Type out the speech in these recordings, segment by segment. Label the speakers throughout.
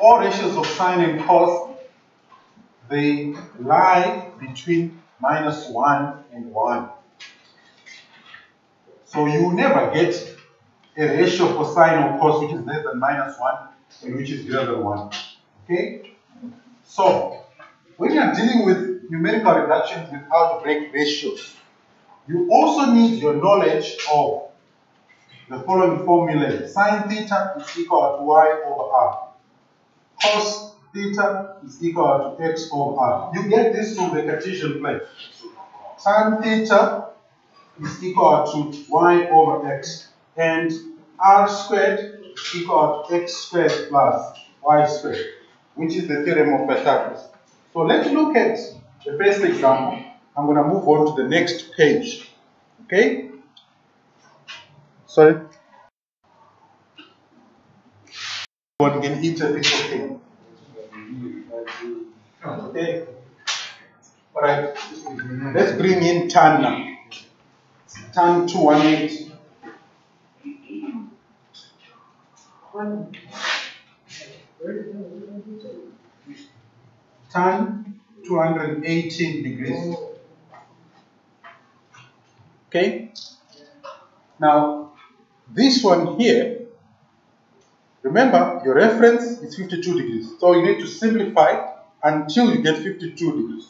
Speaker 1: all ratios of sine and cos, they lie between minus 1 and 1. So you never get a ratio for sine or cos which is less than minus 1 and which is greater than 1. Okay? So, when you are dealing with numerical reductions with algebraic ratios, you also need your knowledge of the following formula. Sine theta is equal to y over r. Cos theta is equal to x over r. You get this from the Cartesian plane. Tan theta is equal to y over x. And r squared is equal to x squared plus y squared, which is the theorem of Pythagoras. So let's look at the first example. I'm going to move on to the next page. Okay? Sorry? One can eat a bit okay. Okay. Alright. Let's bring in tan now. Tan 218. Tan 218 degrees. Okay? Now, this one here, remember your reference is 52 degrees. So you need to simplify until you get 52 degrees.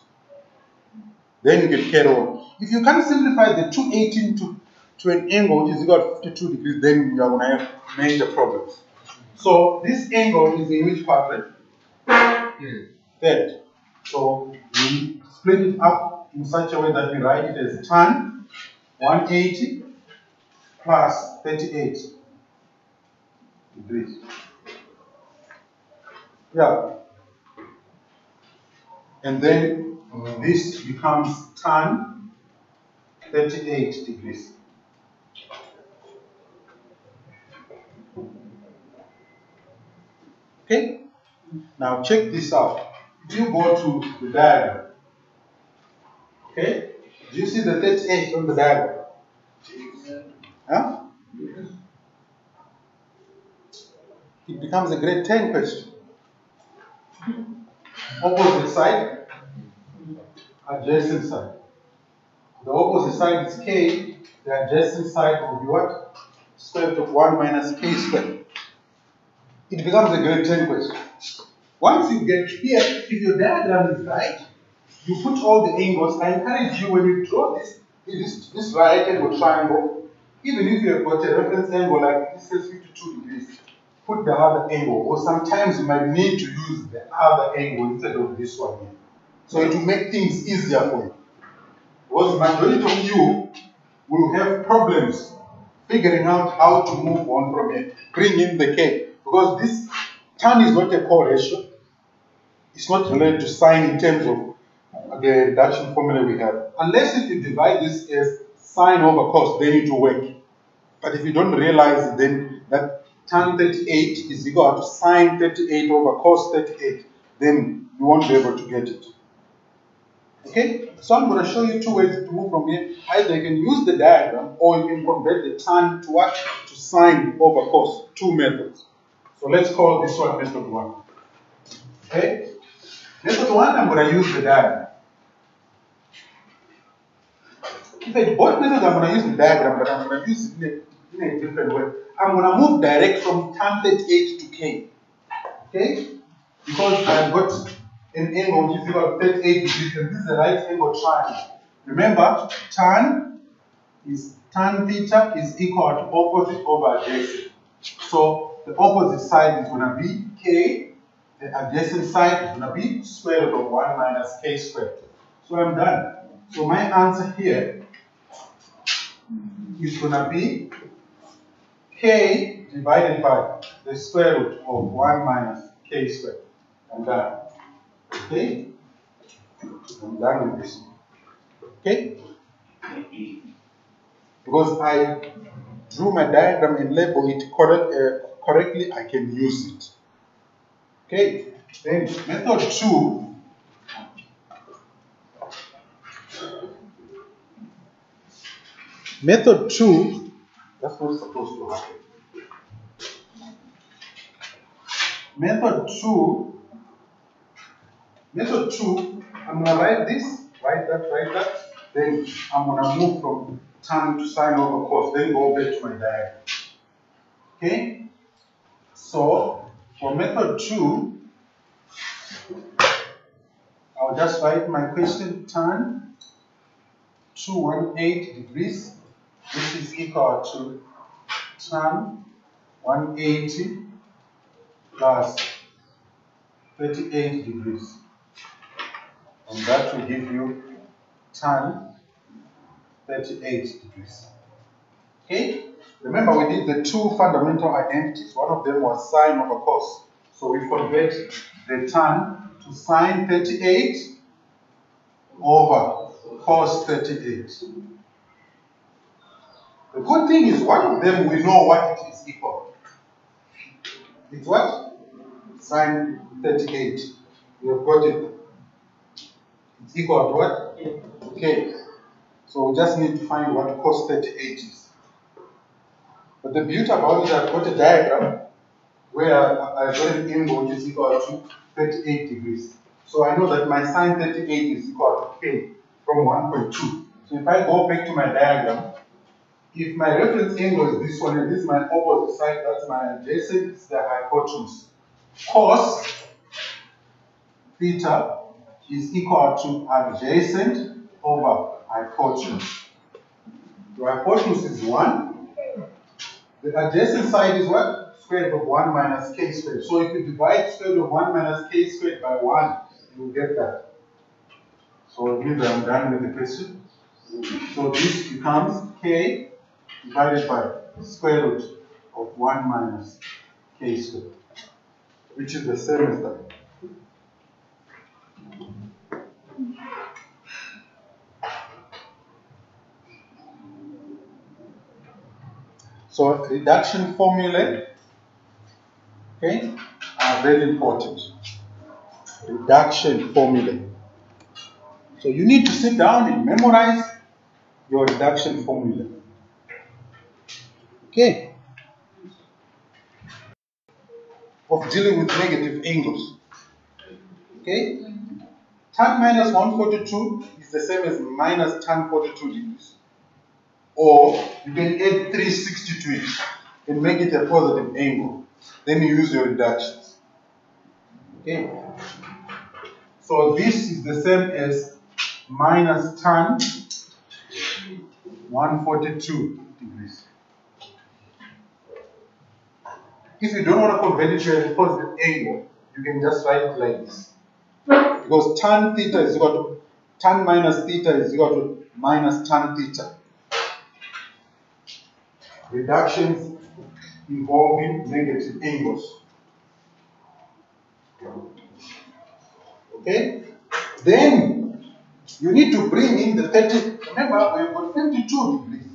Speaker 1: Then you can carry on. If you can't simplify the 218 to, to an angle which is equal to 52 degrees, then you are going to have major problems. So this angle is in which quadrant? Hmm. Third. So we split it up in such a way that we write it as tan 180 plus 38 degrees. Yeah. And then uh, this becomes tan 38 degrees. Okay? Now check this out. If you go to the diagram, okay? Do you see the 38 on the diagram? Huh? It becomes a grade 10 question. Opposite side, adjacent side. The opposite side is k, the adjacent side will be what? Square root of 1 minus k squared. It becomes a grade 10 question. Once you get here, if your diagram is right, you put all the angles. I encourage you when you draw this, this, this right angle triangle, even if you have got a reference angle like this is 52 degrees, put the other angle. Or sometimes you might need to use the other angle instead of this one here. So it will make things easier for you. Because majority of you will have problems figuring out how to move on from here. Bring in the K. Because this tan is not a correlation. It's not related to sine in terms of the reduction formula we have. Unless if you divide this as sine over cos, then it will work. But if you don't realize then that tan 38 is equal to sine 38 over cos 38, then you won't be able to get it. Okay, so I'm going to show you two ways to move from here. Either you can use the diagram or you can convert the tan to what? To sine over cos. Two methods. So let's call this one method one. Okay? Method one, I'm going to use the diagram. In fact, both methods I'm going to use the diagram, but I'm going to use it in a, in a different way. I'm going to move direct from tan 38 to k. Okay? Because I've got an angle which is equal to 38 degrees, and this is a right angle triangle. Remember, tan is tan theta is equal to opposite over adjacent. So the opposite side is going to be k, the adjacent side is going to be square root of 1 minus k squared. So I'm done. So my answer here is going to be k divided by the square root of 1 minus k squared. I'm done. Okay? I'm done with this. Okay? Because I drew my diagram and label it correct, uh, correctly, I can use it. Okay? Then method 2 Method 2, that's not supposed to happen. method two, method two, I'm gonna write this, write that, write that, then I'm gonna move from tan to sine over cos, then go back to my diagram. Okay? So, for method two, I'll just write my question tan 218 degrees. This is equal to tan 180 plus 38 degrees. And that will give you tan 38 degrees. Okay? Remember we did the two fundamental identities. One of them was sine over cos. So we convert the tan to sine 38 over cos 38. The good thing is one of them we know what it is equal. It's what? Sine 38. We have got it. It's equal to what? Okay. So we just need to find what cos 38 is. But the beauty about it, I've got a diagram where I've got an angle which is equal to 38 degrees. So I know that my sine 38 is equal to k from 1.2. So if I go back to my diagram, if my reference angle is this one and this is my opposite side, that's my adjacent, it's the hypotenuse. Cos theta is equal to adjacent over hypotenuse. The hypotenuse is 1. The adjacent side is what? Square root of 1 minus k squared. So if you divide square root of 1 minus k squared by 1, you will get that. So means I'm done with the question. So this becomes k divided by square root of 1 minus k squared, which is the same as that. So reduction formulae, okay, are very important. Reduction formulae. So you need to sit down and memorize your reduction formula. Okay. Of dealing with negative angles. Okay. Tan minus 142 is the same as minus tan 42 degrees. Or you can add 360 to it and make it a positive angle. Then you use your reductions. Okay. So this is the same as minus tan 142 If you don't want to convert it to a positive angle, you can just write it like this. Because tan theta is equal to tan minus theta is equal to minus tan theta. Reductions involving negative angles. Okay? Then you need to bring in the 30. Remember, we've got 52 degrees.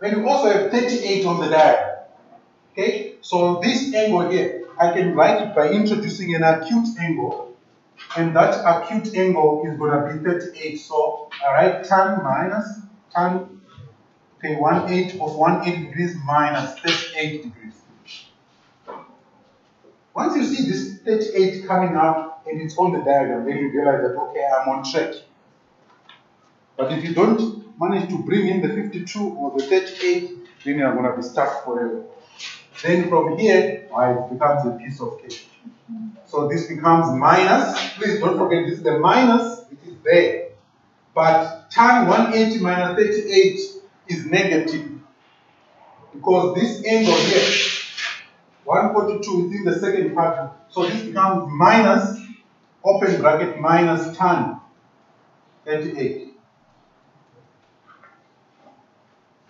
Speaker 1: Then you also have 38 on the diagram. Okay? So this angle here, I can write it by introducing an acute angle. And that acute angle is going to be 38. So I write tan minus tan, okay, 1 8 of 1 8 degrees minus 38 degrees. Once you see this 38 coming up and it's on the diagram, then you realize that, okay, I'm on track. But if you don't manage to bring in the 52 or the 38, then you're going to be stuck forever. Then from here, it becomes a piece of cake. So this becomes minus. Please don't forget this is the minus, it is there. But tan 180 minus 38 is negative. Because this angle here, 142 is in the second quadrant. So this becomes minus, open bracket, minus tan 38.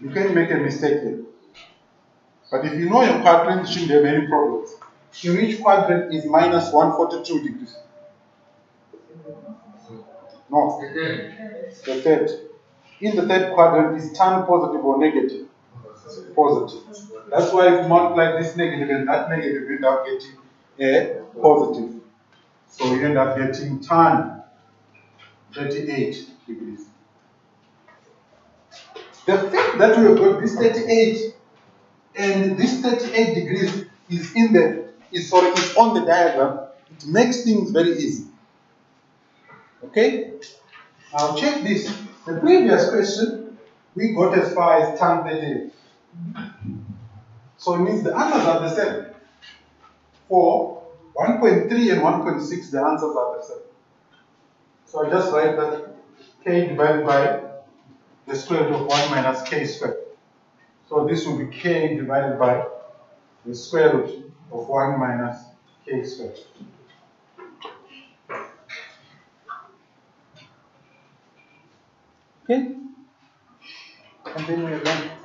Speaker 1: You can make a mistake here. But if you know your quadrant, you shouldn't have any problems. In which quadrant is minus 142 degrees? No. The third. In the third quadrant is tan positive or negative? Positive. That's why if you multiply this negative and that negative, you end up getting a positive. So you end up getting tan 38 degrees. The fact that we have got this 38 and this 38 degrees is in the is sorry is on the diagram, it makes things very easy. Okay? Now check this. The previous question, we got as far as tan 30. So it means the answers are the same. For 1.3 and 1.6, the answers are the same. So I just write that k divided by the square root of 1 minus k squared. So this will be k divided by the square root of 1 minus k squared. Okay? And then we are done.